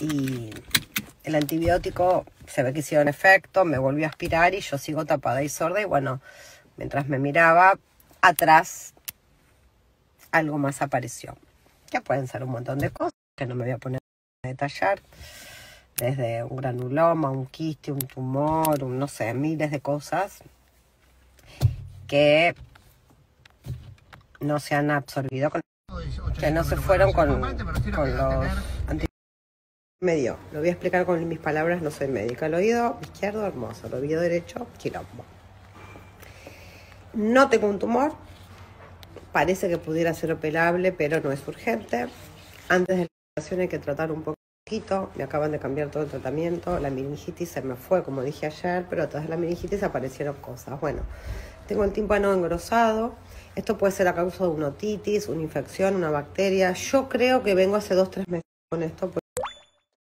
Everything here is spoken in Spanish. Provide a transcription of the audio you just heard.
y el antibiótico se ve que hicieron efecto, me volvió a aspirar y yo sigo tapada y sorda y bueno, mientras me miraba atrás algo más apareció, que pueden ser un montón de cosas que no me voy a poner a detallar, desde un granuloma, un quiste, un tumor, un, no sé, miles de cosas que no se han absorbido, con, que no se fueron con, con los medio. Lo voy a explicar con mis palabras, no soy médica. El oído izquierdo, hermoso. El oído derecho, quilombo. No tengo un tumor. Parece que pudiera ser operable, pero no es urgente. Antes de la operación hay que tratar un poquito. Me acaban de cambiar todo el tratamiento. La meningitis se me fue, como dije ayer, pero tras la meningitis aparecieron cosas. Bueno, tengo el tímpano engrosado. Esto puede ser a causa de una otitis, una infección, una bacteria. Yo creo que vengo hace dos, tres meses con esto.